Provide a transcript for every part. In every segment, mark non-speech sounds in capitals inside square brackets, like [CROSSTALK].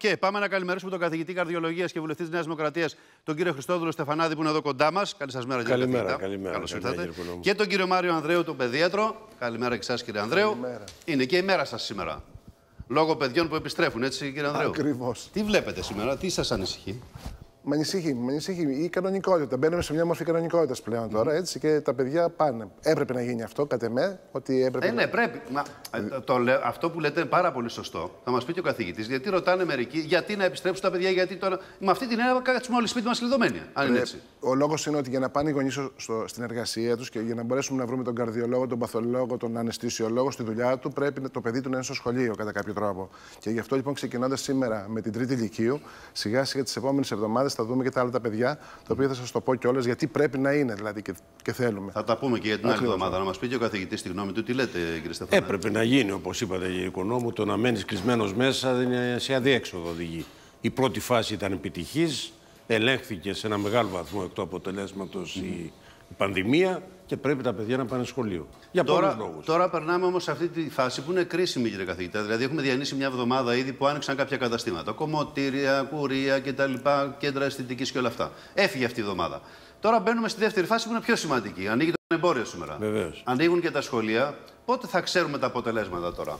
Και πάμε να καλημερίσουμε τον καθηγητή καρδιολογίας και βουλευτής της Νέας Δημοκρατίας, τον κύριο Χριστόδουλο Στεφανάδη, που είναι εδώ κοντά μας. Καλή σα μέρα, κύριε Καλημέρα, καλημέρα. Καλώς Καλημέρα, ήρθατε. κύριε Και τον κύριο Μάριο Ανδρέου, τον παιδίατρο. Καλημέρα και εσά, κύριε Ανδρέου. Καλημέρα. Είναι και η μέρα σας σήμερα. Λόγω παιδιών που επιστρέφουν, έτσι, κύριε Ανδρέου; Ακριβώς. Τι βλέπετε σήμερα, τι σας ανησυχεί; Με ανησυχεί, με ανησυχεί η κανονικότητα. Μπαίνουμε σε μια μορφή κανονικότητας πλέον τώρα έτσι και τα παιδιά πάνε. Έπρεπε να γίνει αυτό, κατ' εμέ, ότι έπρεπε. Ε, να- ναι, πρέπει. Μα, ε, το, το λέω- αυτό που λέτε είναι πάρα πολύ σωστό. Θα μας πει και ο καθηγητής, γιατί ρωτάνε μερικοί, γιατί να επιστρέψουν τα παιδιά, γιατί τώρα. Με αυτή την έννοια κάτσουμε όλοι σπίτι μας λιδωμένοι. Αν είναι Ε, έτσι. Ο λόγος είναι ότι για να πάνε οι γονείς στην εργασία τους και για να μπορέσουμε να βρούμε τον καρδιολόγο, τον παθολόγο, τον αναισθησιολόγο στη δουλειά του, πρέπει να- το παιδί του να είναι στο σχολείο κατά κάποιο τρόπο. Και γι' αυτό λοιπόν ξεκινώντας σήμερα με την τρίτη ηλικίου, σιγά σιγά τις επόμενες εβδομάδες θα δούμε και τα άλλα τα παιδιά, τα οποία θα σας το πω κιόλας γιατί πρέπει να είναι δηλαδή και, και θέλουμε. Θα τα πούμε και για την άλλη Ακριβώς. εβδομάδα. Να μας πει και ο καθηγητής τη γνώμη του, τι λέτε, κύριε Στεφανάκη. Έπρεπε να γίνει, όπως είπατε, κύριε Οικονόμου, το να μένεις κλεισμένος μέσα δεν είναι σε αδιέξοδο οδηγεί. Η πρώτη φάση ήταν επιτυχής, ελέγχθηκε σε ένα μεγάλο βαθμό εκ του αποτελέσματος η, η πανδημία και πρέπει τα παιδιά να πάνε σχολείο. Για πολλούς Τώρα, λόγους. τώρα περνάμε όμως σε αυτή τη φάση που είναι κρίσιμη, κύριε καθηγητά. Δηλαδή, έχουμε διανύσει μια εβδομάδα ήδη που άνοιξαν κάποια καταστήματα. Κομμωτήρια, κουρία κτλ. Κέντρα αισθητικής και όλα αυτά. Έφυγε αυτή η εβδομάδα. Τώρα μπαίνουμε στη δεύτερη φάση που είναι πιο σημαντική. Ανοίγει το εμπόριο σήμερα. Βεβαίως. Ανοίγουν και τα σχολεία. Πότε θα ξέρουμε τα αποτελέσματα τώρα;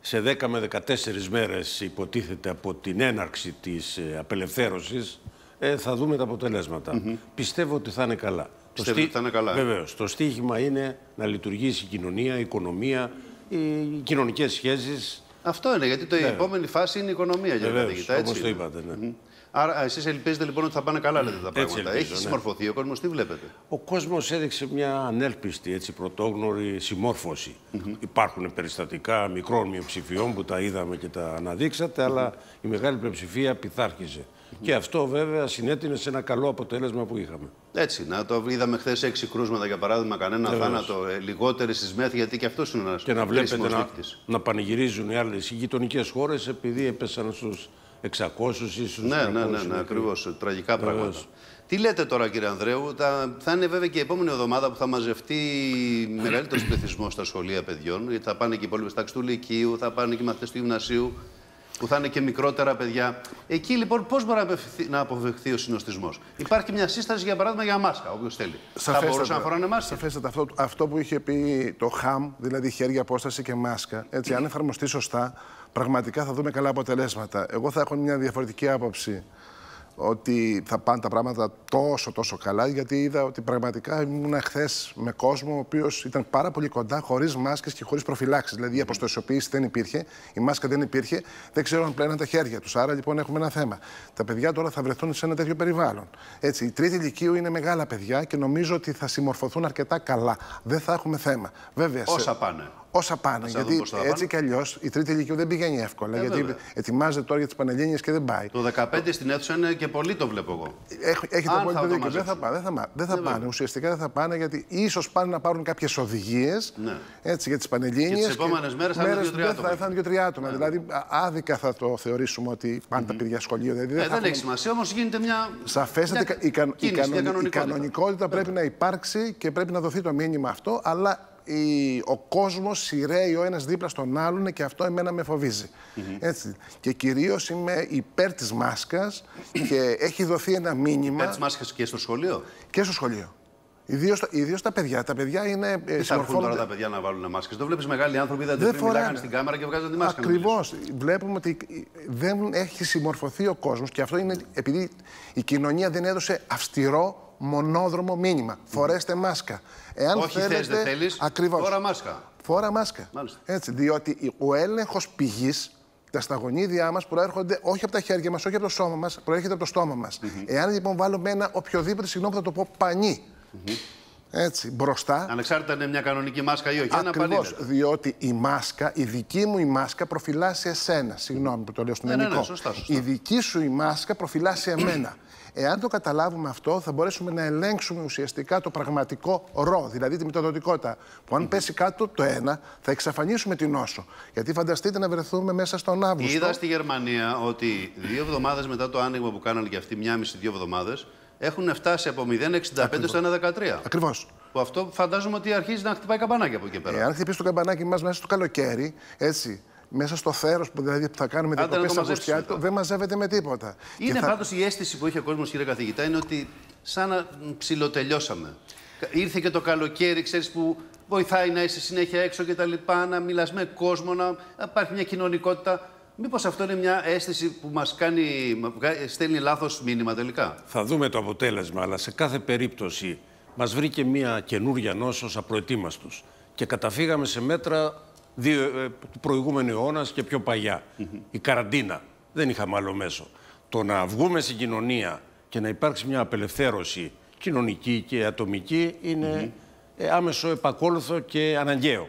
Σε 10 με 14 μέρες υποτίθεται από την έναρξη της ε, απελευθέρωσης ε, θα δούμε τα αποτελέσματα. Πιστεύω ότι θα είναι καλά. Πιστεύετε ότι θα είναι καλά, ε; Βεβαίως. Το στίχημα είναι να λειτουργήσει η κοινωνία, η οικονομία, οι κοινωνικές σχέσεις. Αυτό είναι, γιατί το, η επόμενη φάση είναι η οικονομία, κύριε Βεβαίως, καθηγητά. Έτσι όπως το είναι. είπατε. Ναι. Άρα, εσείς ελπίζετε λοιπόν ότι θα πάνε καλά, λέτε τα πράγματα. ελπίζω, Έχει ναι. συμμορφωθεί ο κόσμος, τι βλέπετε; Ο κόσμος έδειξε μια ανέλπιστη, έτσι, πρωτόγνωρη συμμόρφωση. Υπάρχουν περιστατικά μικρών μειοψηφιών που τα είδαμε και τα αναδείξατε, αλλά η μεγάλη πλειοψηφία πειθάρχησε. Και αυτό βέβαια συνέτεινε σε ένα καλό αποτέλεσμα που είχαμε. Έτσι, να το είδαμε χθες έξι κρούσματα για παράδειγμα, κανένα θάνατο, ε, λιγότερη στις γιατί και αυτός είναι ένας Και να βλέπετε να, να πανηγυρίζουν οι άλλες οι γειτονικές χώρες επειδή έπεσαν στους 600 ή στους Ναι, 300 ναι, ναι, ναι νεκρούς. ακριβώς. Τραγικά πράγματα. Τι λέτε τώρα, κύριε Ανδρέου, θα, θα είναι βέβαια και η επόμενη εβδομάδα που θα μαζευτεί μεγαλύτερος πληθυσμός στα σχολεία παιδιών. Γιατί θα πάνε και οι υπόλοιπες τάξει του Λυκείου, θα πάνε και οι μαθητές του Γυμνασίου, που θα είναι και μικρότερα παιδιά. Εκεί λοιπόν πώς μπορεί να αποφευχθεί, να αποφευχθεί ο συνοστισμός; Υπάρχει μια σύσταση για παράδειγμα για μάσκα, όποιος θέλει. Θα μπορούσαν να φοράνε μάσκα; Σαφέστατα. Αυτό, αυτό που είχε πει το ΧΑΜ, δηλαδή χέρια, απόσταση και μάσκα, έτσι, αν εφαρμοστεί σωστά, πραγματικά θα δούμε καλά αποτελέσματα. Εγώ θα έχω μια διαφορετική άποψη ότι θα πάνε τα πράγματα τόσο τόσο καλά, γιατί είδα ότι πραγματικά ήμουν χθες με κόσμο ο οποίος ήταν πάρα πολύ κοντά, χωρίς μάσκες και χωρίς προφυλάξεις. Δηλαδή η αποστασιοποίηση δεν υπήρχε, η μάσκα δεν υπήρχε, δεν ξέρω αν πλέναν τα χέρια τους. Άρα λοιπόν έχουμε ένα θέμα. Τα παιδιά τώρα θα βρεθούν σε ένα τέτοιο περιβάλλον. Έτσι, η τρίτη ηλικίου είναι μεγάλα παιδιά και νομίζω ότι θα συμμορφωθούν αρκετά καλά. Δεν θα έχουμε θέμα. Βέβαια, σε- Όσα πάνε. Όσα πάνε. δούμε Γιατί πώς θα έτσι πάνε. κι αλλιώς η τρίτη ηλικίου δεν πηγαίνει εύκολα. Ε, γιατί βέβαια. ετοιμάζεται τώρα για τις Πανελλήνιες και δεν πάει. Το 15 στην αίθουσα είναι και πολύ το βλέπω εγώ. Έχ- Έχετε Αν απόλυτο θα το δίκιο. Δεν θα μαζέψουν. πάνε. Δεν θα, μα- δεν θα πάνε. Ουσιαστικά δεν θα πάνε γιατί ίσως πάνε να πάρουν κάποιες οδηγίες Ναι. έτσι, για τις Πανελλήνιες. Και τις επόμενες μέρες θα είναι δύο-τρία άτομα. Θα, θα είναι δύο-τρία άτομα. Δηλαδή α- άδικα θα το θεωρήσουμε ότι πάνε τα παιδιά σχολείο. Δηλαδή, Ε, θα δεν έχουμε- έχει σημασία, όμως γίνεται μια. Σαφέστατα μια η, κα- η, κίνηση, μια κανονι- η κανονικότητα. κανονικότητα πρέπει να υπάρξει και πρέπει να δοθεί το μήνυμα αυτό, αλλά η- ο κόσμος σειραίει ο ένας δίπλα στον άλλον και αυτό εμένα με φοβίζει. Έτσι. Και κυρίως είμαι υπέρ της μάσκας και έχει δοθεί ένα μήνυμα Πέτει μάσκας και στο σχολείο; και στο σχολείο. Ιδίως τα παιδιά. Τα παιδιά είναι. ε, Τι θα έρθουν συμμορφώνονται- τώρα τα παιδιά να βάλουν μάσκες; Το βλέπεις μεγάλοι άνθρωποι, δεν Δεν πριν μιλάγανε φοράνε. στην κάμερα και βγάζαν τη μάσκα. να Ακριβώς. Βλέπουμε ότι δεν έχει συμμορφωθεί ο κόσμος και αυτό είναι επειδή η κοινωνία δεν έδωσε αυστηρό μονόδρομο μήνυμα. Φορέστε μάσκα. Εάν Όχι θες, θέλετε, δεν θέλεις, ακριβώς. φορά μάσκα. Φόρα μάσκα. Μάλιστα. Έτσι, διότι ο έλεγχος πηγής, τα σταγονίδια μας προέρχονται όχι από τα χέρια μας, όχι από το σώμα μας, προέρχεται από το στόμα μας. Εάν λοιπόν βάλουμε ένα οποιοδήποτε, συγγνώμη, θα το πω πανί. Έτσι, μπροστά. Ανεξάρτητα είναι μια κανονική μάσκα ή όχι. Ένα Ακριβώς. παλίδι. Διότι η μάσκα, η δική μου η μάσκα προφυλάσσει εσένα. Συγγνώμη που το λέω στον Ναι, ναι, ναι, ελληνικό. σωστά, σωστά. Η δική σου η μάσκα προφυλάσσει εμένα. Εάν το καταλάβουμε αυτό, θα μπορέσουμε να ελέγξουμε ουσιαστικά το πραγματικό ρο, δηλαδή τη μεταδοτικότητα. Που αν πέσει κάτω το ένα, θα εξαφανίσουμε την νόσο. Γιατί φανταστείτε να βρεθούμε μέσα στον Αύγουστο. Είδα στη Γερμανία ότι δύο εβδομάδες μετά το άνοιγμα που κάνανε και αυτοί, μια μισή-δύο εβδομάδες, έχουν φτάσει από 0,65 στο 1,13. Ακριβώς. Που αυτό φαντάζομαι ότι αρχίζει να χτυπάει καμπανάκι από εκεί πέρα. Εάν χτυπήσει το καμπανάκι μας μέσα στο καλοκαίρι, έτσι, μέσα στο θέρος που, δηλαδή, που θα κάνουμε Άντε να διακοπές το στα μαζέψουμε Αυγουστιάτου, τώρα. δεν μαζεύεται με τίποτα. Είναι Και θα- πάντως η αίσθηση που έχει ο κόσμος, κύριε καθηγητά, είναι ότι σαν να ψιλοτελειώσαμε. Ήρθε και το καλοκαίρι, ξέρεις, που βοηθάει να είσαι συνέχεια έξω και τα λοιπά, να μιλάς με κόσμο, να υπάρχει μια κοινωνικότητα. Μήπως αυτό είναι μια αίσθηση που μας κάνει, στέλνει λάθος μήνυμα τελικά; Θα δούμε το αποτέλεσμα, αλλά σε κάθε περίπτωση μας βρήκε μια καινούργια νόσος απροετοίμαστος και καταφύγαμε σε μέτρα δύο, ε, του προηγούμενου αιώνα και πιο παγιά. Η καραντίνα. Δεν είχαμε άλλο μέσο. Το να βγούμε στην κοινωνία και να υπάρξει μια απελευθέρωση κοινωνική και ατομική είναι ε, άμεσο επακόλουθο και αναγκαίο.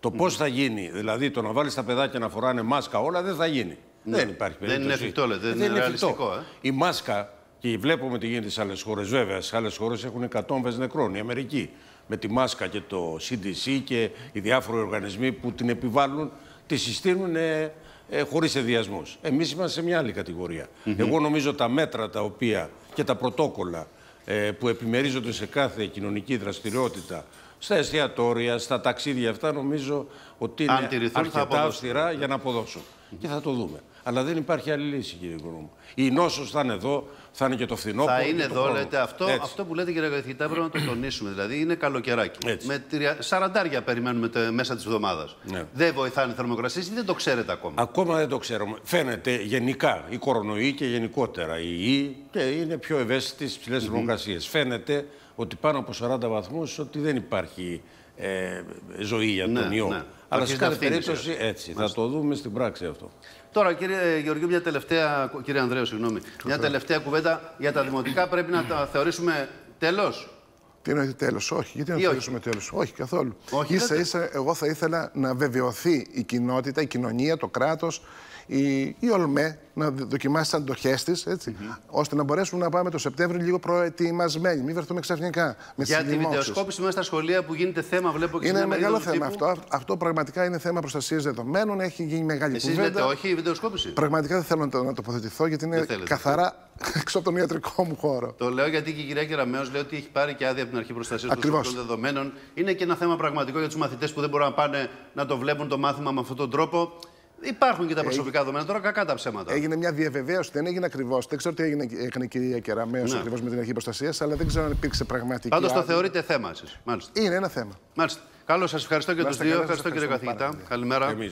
Το πώς θα γίνει, δηλαδή το να βάλεις τα παιδάκια να φοράνε μάσκα όλα, δεν θα γίνει. Δεν υπάρχει Ναι. Δεν είναι περίπτωση. εφικτό, λέτε, δεν είναι ρεαλιστικό, ε. Η μάσκα, και βλέπουμε τι γίνεται σε άλλες χώρες, βέβαια, σε άλλες χώρες έχουν εκατόμβες νεκρών. Η Αμερική με τη μάσκα και το CDC και οι διάφοροι οργανισμοί που την επιβάλλουν, τη συστήνουν ε, ε, χωρίς ενδιασμού. Εμείς είμαστε σε μια άλλη κατηγορία. Εγώ νομίζω τα μέτρα τα οποία και τα πρωτόκολλα ε, που επιμερίζονται σε κάθε κοινωνική δραστηριότητα, στα εστιατόρια, στα ταξίδια αυτά, νομίζω ότι Αν είναι τηρηθούν, θα αρκετά αποδώσουν. αυστηρά για να αποδώσουν. Και θα το δούμε. Αλλά δεν υπάρχει άλλη λύση, κύριε Οικονόμου. μου. Η νόσος θα είναι εδώ, θα είναι και το φθινόπωρο. Θα και είναι το εδώ, χρόνο. λέτε. Αυτό, Έτσι. αυτό που λέτε, κύριε καθηγητά, πρέπει να το τονίσουμε. Δηλαδή, είναι καλοκαιράκι. Έτσι. Με τρια... σαραντάρια περιμένουμε τε- μέσα της εβδομάδας. Ναι. Δεν βοηθάνε οι θερμοκρασίες ή δεν το ξέρετε ακόμα; Ακόμα δεν το ξέρουμε. Φαίνεται γενικά η κορονοϊή και γενικότερα η ιή και είναι πιο ευαίσθητη στι ψηλέ θερμοκρασίες. Φαίνεται ότι πάνω από 40 βαθμούς ότι δεν υπάρχει ε, ζωή για τον Ναι, ιό. ναι. Αλλά Αρχίζει σε να κάθε φθήνει περίπτωση έτσι. Θα το δούμε στην πράξη αυτό. Τώρα, κύριε Γεωργίου, μια τελευταία. Κύριε Ανδρέου, συγγνώμη. Μια τελευταία κουβέντα για τα δημοτικά. Πρέπει να τα θεωρήσουμε τέλος; Τι εννοείται τέλος, όχι. Γιατί να Ή το όχι. θεωρήσουμε τέλος; Όχι, καθόλου. Όχι, ίσα λέτε. ίσα, εγώ θα ήθελα να βεβαιωθεί η κοινότητα, η κοινωνία, το κράτος, η, η ΟΛΜΕ να δ- δοκιμάσει τις αντοχές της, έτσι, ώστε να μπορέσουμε να πάμε το Σεπτέμβριο λίγο προετοιμασμένοι. Μην βρεθούμε ξαφνικά με Για τη συλλημώσεις. βιντεοσκόπηση μέσα στα σχολεία που γίνεται θέμα, βλέπω και σε Είναι μια μεγάλο μερίδα του θέμα τύπου. αυτό. Αυτό πραγματικά είναι θέμα προστασίας δεδομένων. Έχει γίνει μεγάλη Εσείς κουβέντα. λέτε όχι, η βιντεοσκόπηση; Πραγματικά δεν θέλω να, το, να τοποθετηθώ γιατί είναι Δεν θέλετε. καθαρά [LAUGHS] έξω από τον ιατρικό μου χώρο. Το λέω γιατί και η κυρία Κεραμέο λέει ότι έχει πάρει και άδεια από την αρχή προστασίας των Ακριβώς. προσωπικών δεδομένων. Είναι και ένα θέμα πραγματικό για τους μαθητές που δεν μπορούν να πάνε να το βλέπουν το μάθημα με αυτόν τον τρόπο. Υπάρχουν και τα προσωπικά δεδομένα. Τώρα κακά τα ψέματα. Έγινε μια διαβεβαίωση, δεν έγινε ακριβώς. Δεν ξέρω τι έγινε, έκανε η κυρία Κεραμέο Ναι. ακριβώς με την αρχή προστασίας, αλλά δεν ξέρω αν υπήρξε πραγματική. Πάντως το άδεια. θεωρείτε θέμα εσείς. Μάλιστα. Είναι ένα θέμα. Μάλιστα. Καλώ σας ευχαριστώ και Να τους είστε δύο. καλά, σας Ευχαριστώ κύριε ευχαριστούμε πάρα καθηγητά. Καλημέρα. Εμείς.